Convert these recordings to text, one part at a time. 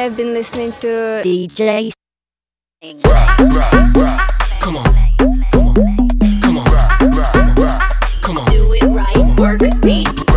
I've been listening to DJ. Come on. Come on. Come on. Come on. Do it right. Work beat.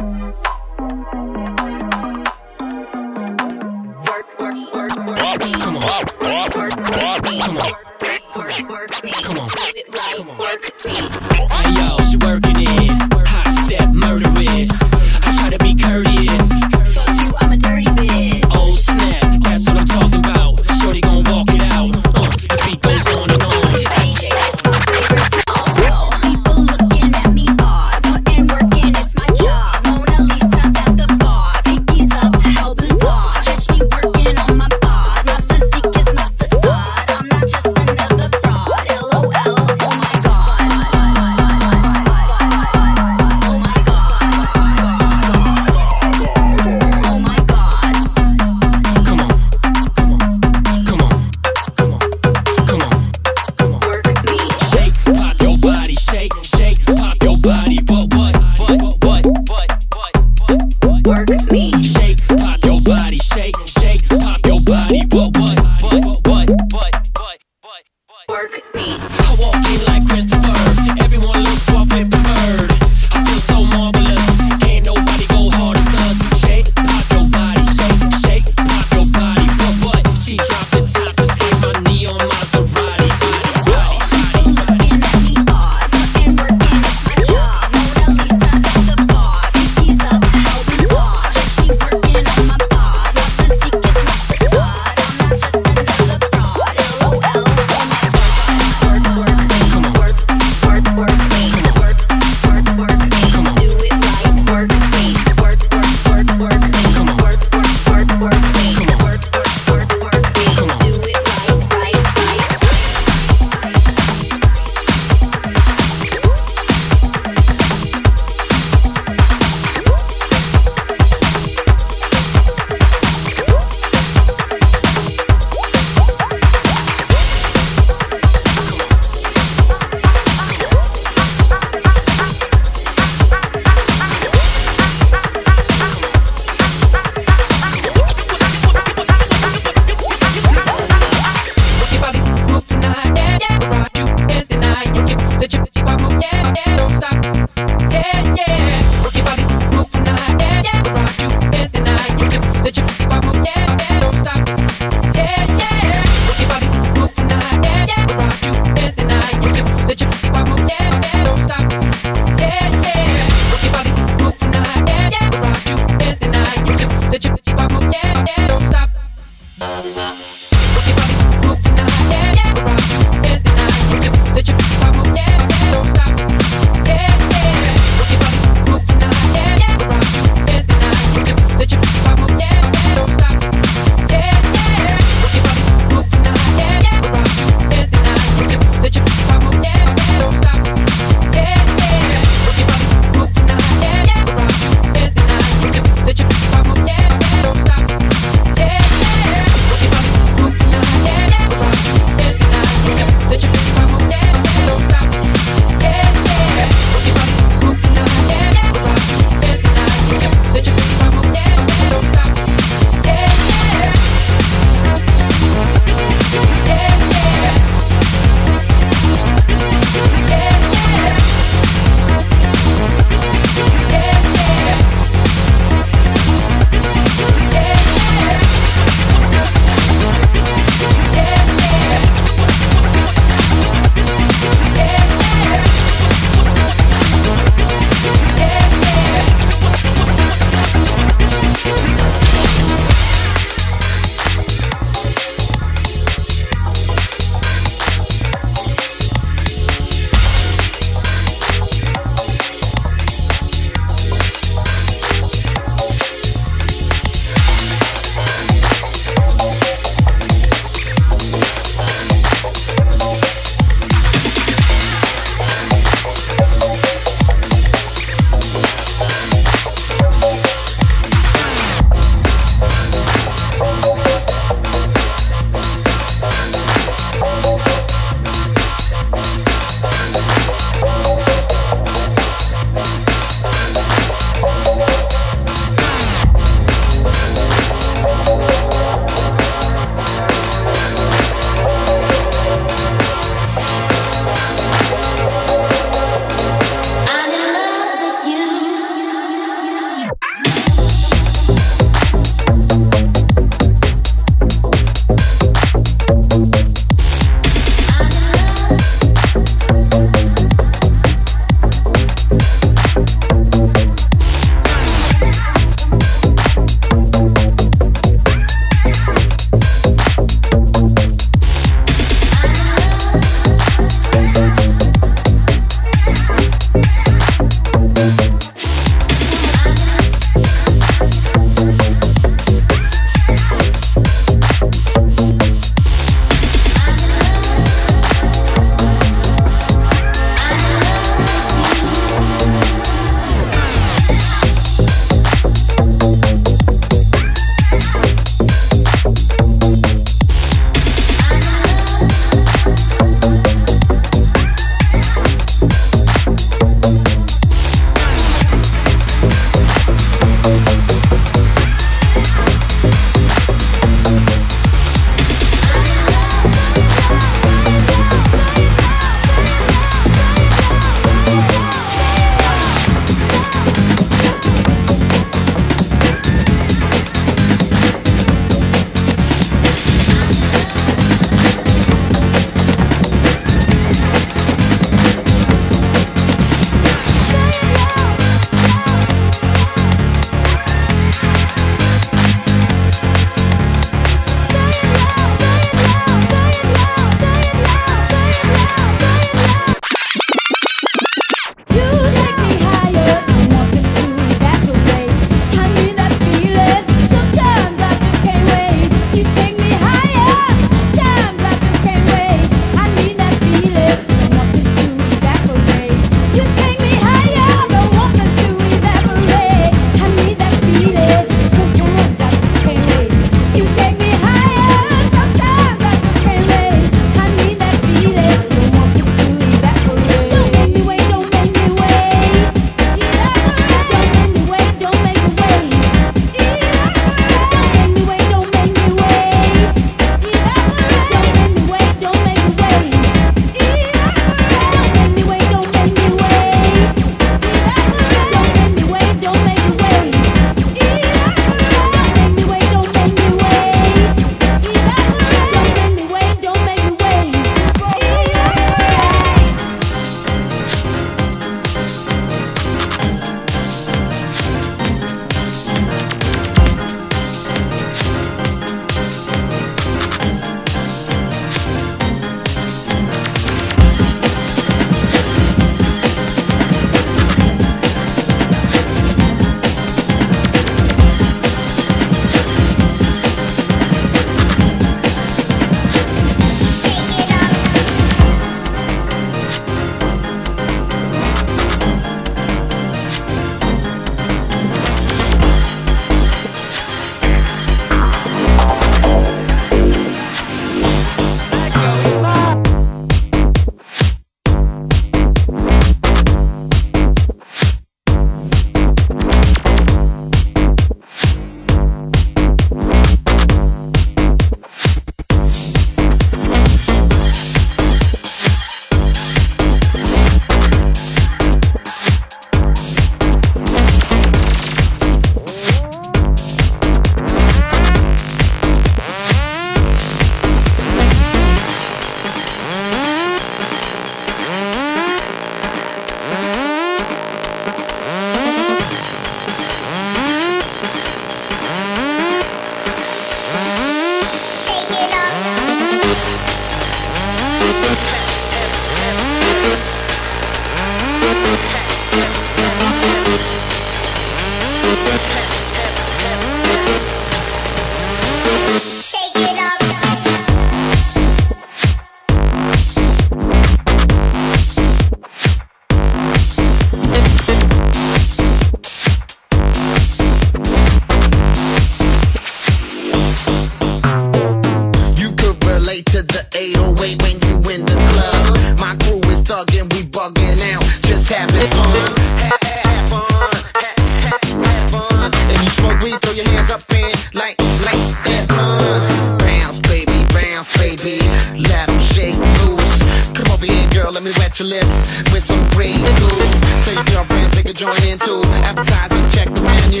join in too. Appetizers, check the menu.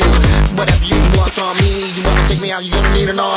Whatever you want on me, you wanna take me out, you gonna need an all.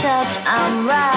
Touch, I'm right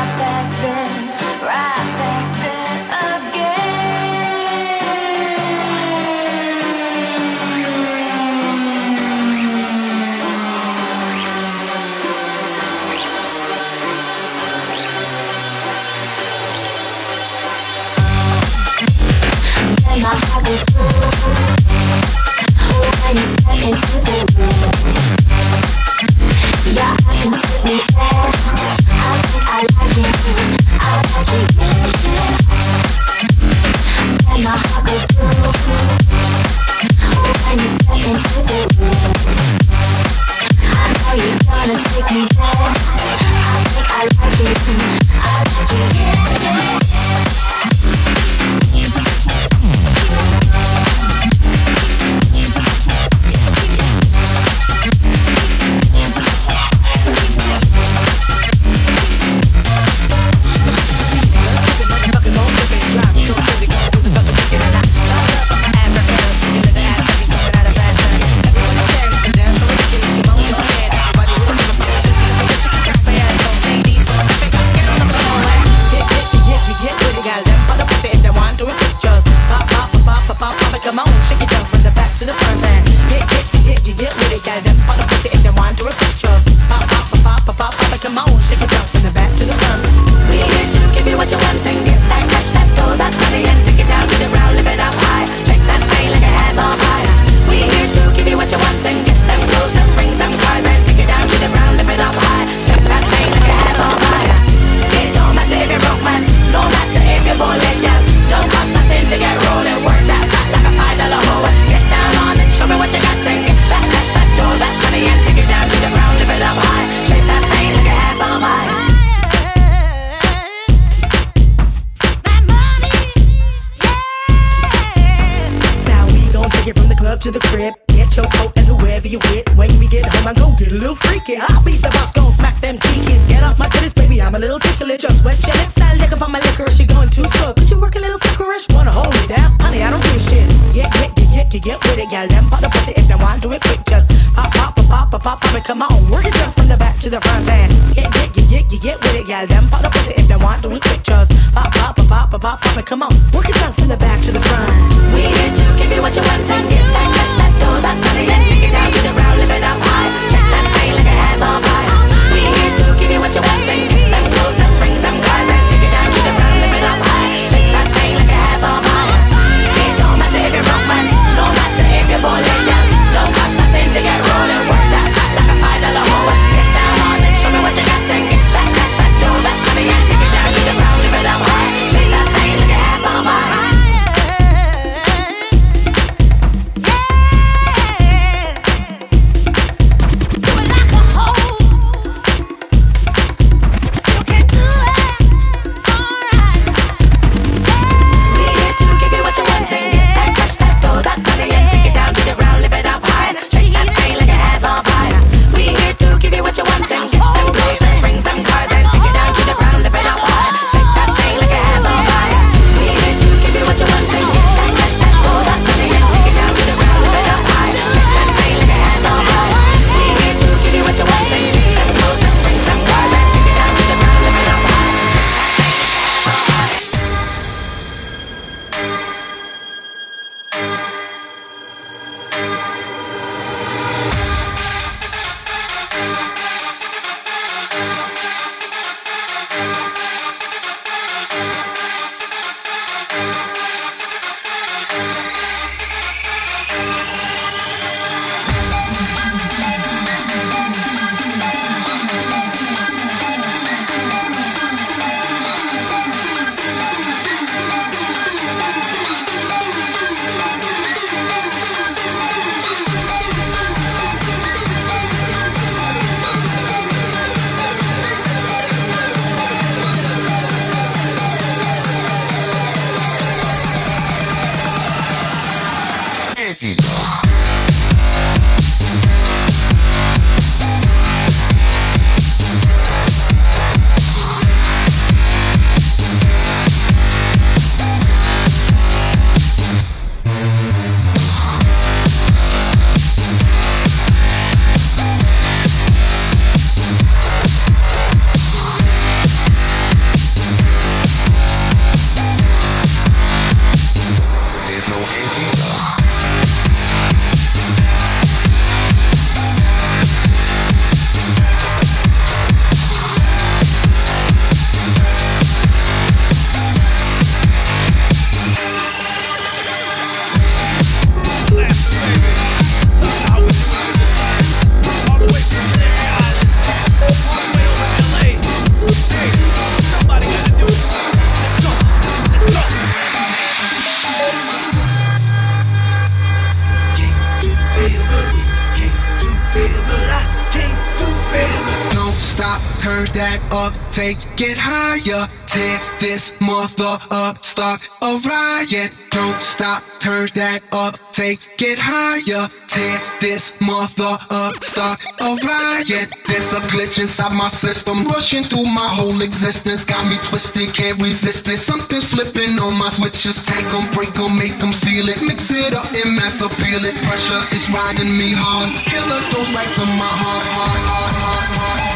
that up, take it higher. Tear this mother up, start a riot. Don't stop, turn that up, take it higher. Tear this mother up, start a riot. There's a glitch inside my system, rushing through my whole existence. Got me twisted, can't resist it. Something's flipping on my switches. Take them, break them, make them feel it. Mix it up and mass appeal it. Pressure is riding me hard. Killer goes right to my heart, heart, heart, heart, heart,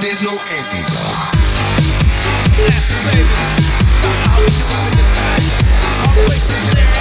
there's no ending. Left, baby. Always.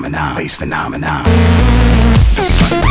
Phenomenon, bass phenomenon.